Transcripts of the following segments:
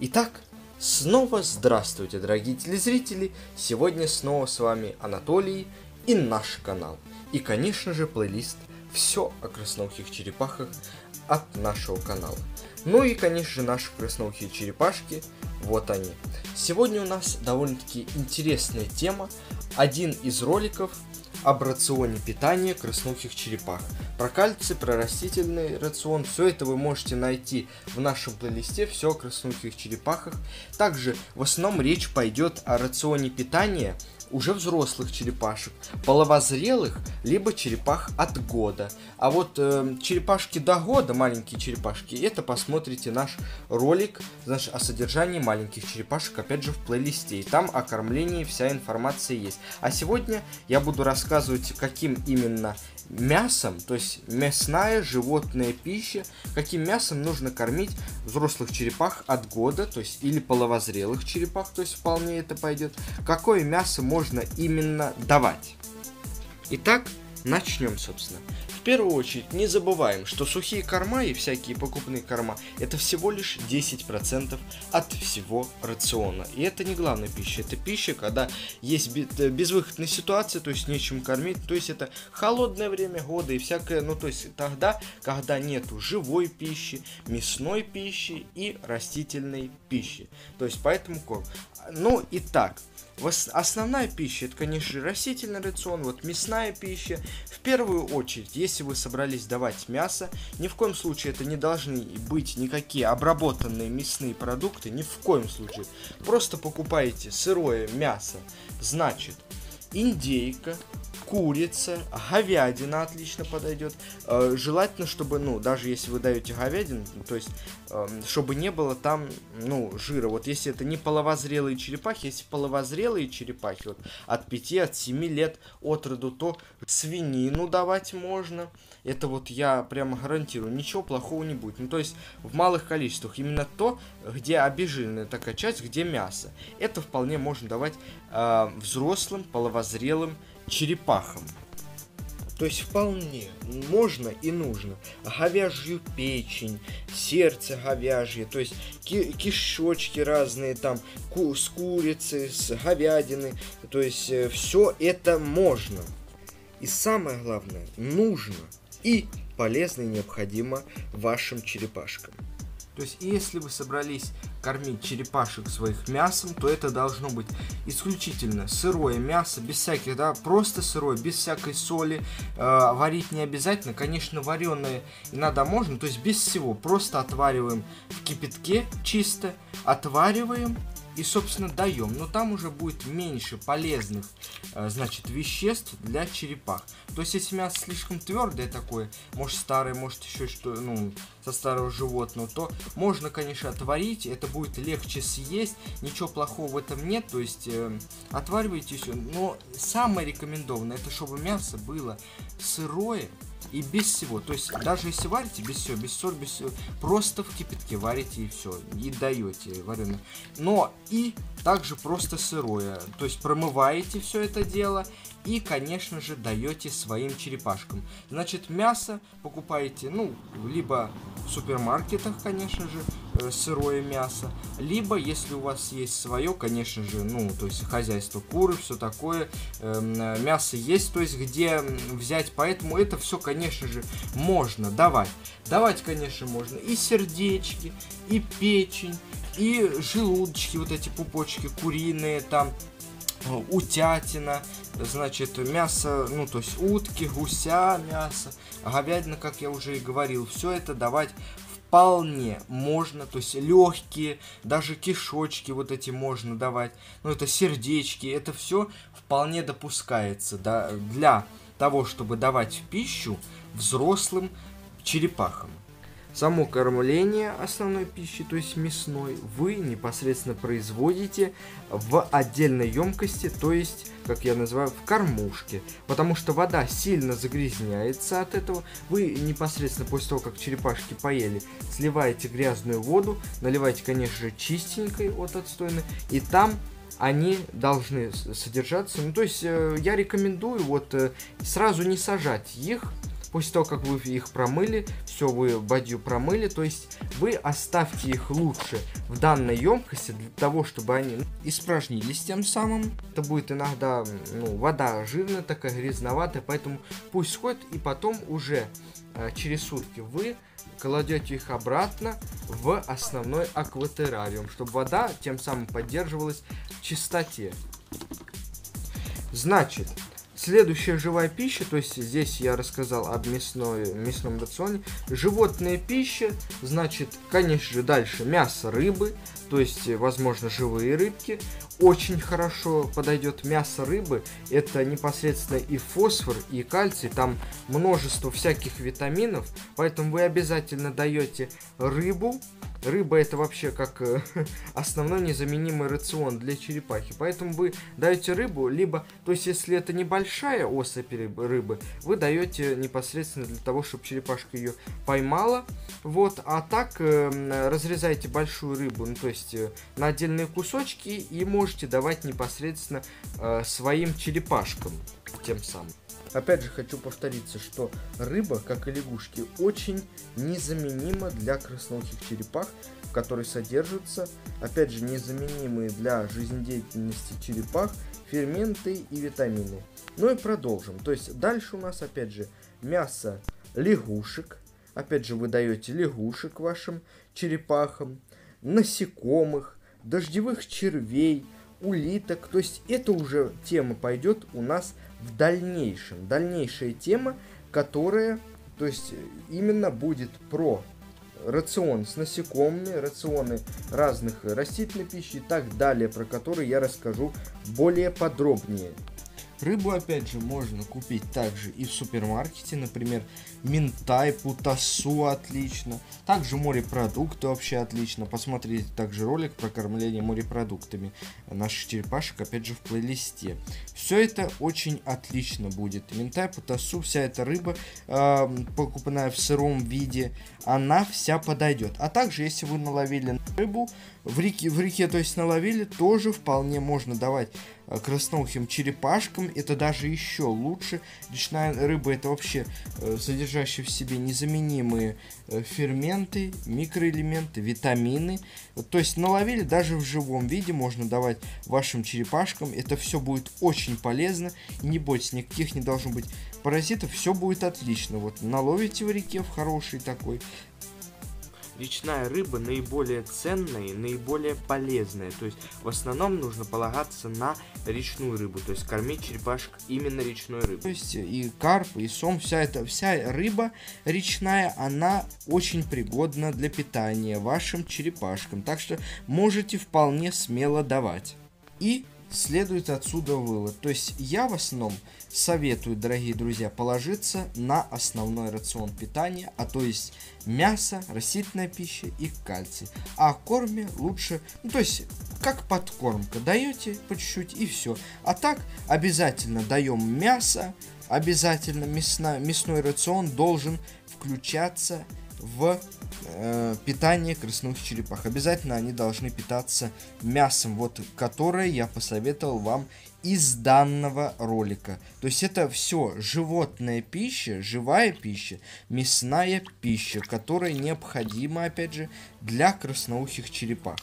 Итак, снова здравствуйте, дорогие телезрители! Сегодня снова с вами Анатолий и наш канал. И, конечно же, плейлист «Все о красноухих черепахах» от нашего канала. Ну и, конечно же, наши красноухие черепашки, вот они. Сегодня у нас довольно-таки интересная тема. Один из роликов – об рационе питания красноухих черепах. Про кальций, про растительный рацион, все это вы можете найти в нашем плейлисте «Все о красноухих черепахах». Также в основном речь пойдет о рационе питания уже взрослых черепашек, половозрелых, либо черепах от года. А вот э, черепашки до года, маленькие черепашки, это посмотрите наш ролик значит, о содержании маленьких черепашек, опять же, в плейлисте. И там о кормлении вся информация есть. А сегодня я буду рассказывать, каким именно мясом, то есть мясная животная пища, каким мясом нужно кормить взрослых черепах от года, то есть или половозрелых черепах, то есть вполне это пойдет, какое мясо можно именно давать. Итак, начнем, собственно первую очередь не забываем, что сухие корма и всякие покупные корма это всего лишь 10% от всего рациона. И это не главная пища, это пища, когда есть э, безвыходная ситуация, то есть нечем кормить, то есть это холодное время года и всякое, ну то есть тогда, когда нету живой пищи, мясной пищи и растительной пищи. То есть поэтому корм. Ну и так, Основная пища, это, конечно растительный рацион, вот мясная пища. В первую очередь, если вы собрались давать мясо, ни в коем случае это не должны быть никакие обработанные мясные продукты, ни в коем случае. Просто покупаете сырое мясо, значит, индейка, курица, говядина отлично подойдет. Э, желательно, чтобы, ну, даже если вы даете говядину, то есть, э, чтобы не было там, ну, жира. Вот если это не половозрелые черепахи, если половозрелые черепахи, вот от 5, от 7 лет от роду, то свинину давать можно. Это вот я прямо гарантирую, ничего плохого не будет. Ну, то есть, в малых количествах. Именно то, где обезжиренная такая часть, где мясо. Это вполне можно давать э, взрослым, половозрелым черепахам. То есть вполне можно и нужно говяжью печень, сердце говяжье, то есть ки кишочки разные там ку с курицы, с говядины, то есть э, все это можно. И самое главное, нужно и полезно и необходимо вашим черепашкам. То есть, если вы собрались кормить черепашек своих мясом, то это должно быть исключительно сырое мясо, без всяких, да, просто сырое, без всякой соли. Э, варить не обязательно, конечно, вареное иногда можно, то есть без всего. Просто отвариваем в кипятке чисто, отвариваем и, собственно, даем. Но там уже будет меньше полезных, э, значит, веществ для черепах. То есть, если мясо слишком твердое такое, может старое, может еще что, ну, со старого животного, то можно, конечно, отварить, это будет легче съесть, ничего плохого в этом нет, то есть, э, отваривайте все. Но самое рекомендованное, это чтобы мясо было сырое, и без всего. То есть, даже если варите без всего, без соли, без всего, просто в кипятке варите и все, и даете вареное. Но и также просто сырое. То есть, промываете все это дело и, конечно же, даете своим черепашкам. Значит, мясо покупаете, ну, либо в супермаркетах, конечно же, сырое мясо, либо, если у вас есть свое, конечно же, ну, то есть хозяйство куры, все такое, э, мясо есть, то есть где взять, поэтому это все, конечно же, можно. Давать. Давать, конечно, можно и сердечки, и печень, и желудочки, вот эти пупочки куриные, там, э, утятина, значит, мясо, ну, то есть утки, гуся, мясо, говядина, как я уже и говорил, все это давать вполне можно, то есть легкие, даже кишочки вот эти можно давать, ну, это сердечки, это все вполне допускается, да, для того, чтобы давать в пищу взрослым черепахам. Само кормление основной пищи, то есть мясной, вы непосредственно производите в отдельной емкости, то есть, как я называю, в кормушке. Потому что вода сильно загрязняется от этого. Вы непосредственно после того, как черепашки поели, сливаете грязную воду, наливаете, конечно же, чистенькой от отстойной, и там они должны содержаться. Ну, то есть, э, я рекомендую вот э, сразу не сажать их после того, как вы их промыли, все вы бадью промыли, то есть вы оставьте их лучше в данной емкости для того, чтобы они испражнились тем самым. Это будет иногда, ну, вода жирная такая, грязноватая, поэтому пусть сходит, и потом уже э, через сутки вы кладете их обратно в основной акватерариум, чтобы вода тем самым поддерживалась в чистоте. Значит, следующая живая пища, то есть здесь я рассказал об мясной, мясном рационе. Животная пища, значит, конечно же, дальше мясо рыбы, то есть, возможно, живые рыбки. Очень хорошо подойдет мясо рыбы. Это непосредственно и фосфор, и кальций. Там множество всяких витаминов. Поэтому вы обязательно даете рыбу рыба это вообще как э, основной незаменимый рацион для черепахи. Поэтому вы даете рыбу, либо, то есть если это небольшая особь рыбы, вы даете непосредственно для того, чтобы черепашка ее поймала. Вот, а так э, разрезаете большую рыбу, ну то есть э, на отдельные кусочки и можете давать непосредственно э, своим черепашкам тем самым. Опять же хочу повториться, что рыба, как и лягушки, очень незаменима для красноухих черепах, в которой содержатся, опять же, незаменимые для жизнедеятельности черепах ферменты и витамины. Ну и продолжим. То есть дальше у нас, опять же, мясо лягушек. Опять же, вы даете лягушек вашим черепахам, насекомых, дождевых червей, улиток. То есть это уже тема пойдет у нас в дальнейшем. Дальнейшая тема, которая, то есть именно будет про рацион с насекомыми, рационы разных растительной пищи и так далее, про которые я расскажу более подробнее. Рыбу, опять же, можно купить также и в супермаркете, например, минтай, путасу отлично. Также морепродукты вообще отлично. Посмотрите также ролик про кормление морепродуктами наших черепашек, опять же, в плейлисте. Все это очень отлично будет. Минтай, путасу, вся эта рыба, э, покупная в сыром виде, она вся подойдет. А также, если вы наловили рыбу в реке, в реке то есть наловили, тоже вполне можно давать красноухим черепашкам. Это даже еще лучше. Речная рыба это вообще э, содержащие в себе незаменимые э, ферменты, микроэлементы, витамины. То есть наловили даже в живом виде, можно давать вашим черепашкам. Это все будет очень полезно. Не бойтесь, никаких не должно быть паразитов, все будет отлично. Вот наловите в реке в хороший такой, речная рыба наиболее ценная и наиболее полезная. То есть в основном нужно полагаться на речную рыбу, то есть кормить черепашек именно речной рыбой. То есть и карп, и сом, вся эта вся рыба речная, она очень пригодна для питания вашим черепашкам. Так что можете вполне смело давать. И следует отсюда вывод. То есть я в основном советую, дорогие друзья, положиться на основной рацион питания, а то есть мясо, растительная пища и кальций. А корме лучше, ну то есть как подкормка, даете по чуть-чуть и все. А так обязательно даем мясо, обязательно мясно, мясной рацион должен включаться в э, питание красных черепах. Обязательно они должны питаться мясом, вот которое я посоветовал вам из данного ролика. То есть это все животная пища, живая пища, мясная пища, которая необходима, опять же, для красноухих черепах.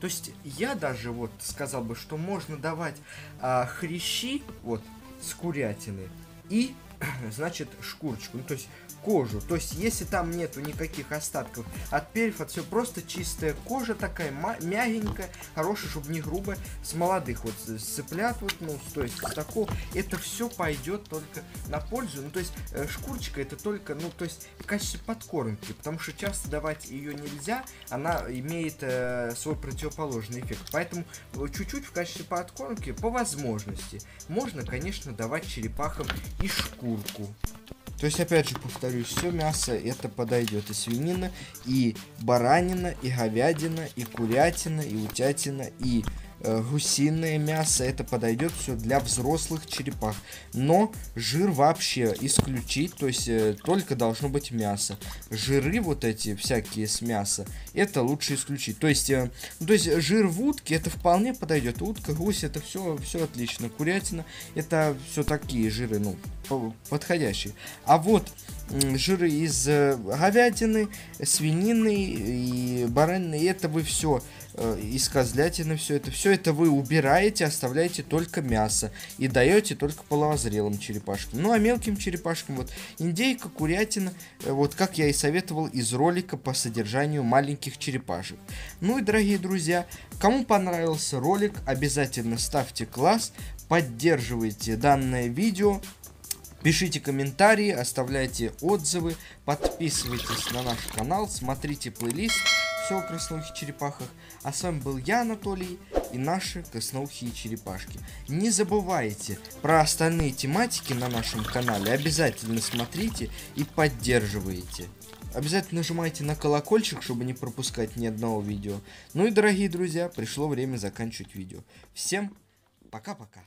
То есть я даже вот сказал бы, что можно давать а, хрящи вот с курятины и значит шкурочку. Ну то есть кожу. То есть, если там нету никаких остатков от перьев, от все просто чистая кожа такая, мягенькая, хорошая, чтобы не грубо, с молодых вот цыплят, вот, ну, то есть, с такого, это все пойдет только на пользу. Ну, то есть, э, шкурочка это только, ну, то есть, в качестве подкормки, потому что часто давать ее нельзя, она имеет э, свой противоположный эффект. Поэтому э, чуть-чуть в качестве подкормки, по возможности, можно, конечно, давать черепахам и шкурку. То есть, опять же, повторюсь, все мясо это подойдет. И свинина, и баранина, и говядина, и курятина, и утятина, и гусиное мясо, это подойдет все для взрослых черепах. Но жир вообще исключить, то есть э, только должно быть мясо. Жиры вот эти всякие с мяса, это лучше исключить. То есть, э, то есть жир в утке это вполне подойдет. Утка, гусь, это все, все отлично. Курятина, это все такие жиры, ну, подходящие. А вот жиры из э, говядины, свинины и баранины, это вы все э, из козлятины, все это, все это вы убираете, оставляете только мясо и даете только половозрелым черепашкам. Ну а мелким черепашкам вот индейка, курятина, э, вот как я и советовал из ролика по содержанию маленьких черепашек. Ну и дорогие друзья, кому понравился ролик, обязательно ставьте класс, поддерживайте данное видео, Пишите комментарии, оставляйте отзывы, подписывайтесь на наш канал, смотрите плейлист «Все о красноухих черепахах». А с вами был я, Анатолий, и наши красноухие черепашки. Не забывайте про остальные тематики на нашем канале, обязательно смотрите и поддерживайте. Обязательно нажимайте на колокольчик, чтобы не пропускать ни одного видео. Ну и, дорогие друзья, пришло время заканчивать видео. Всем пока-пока.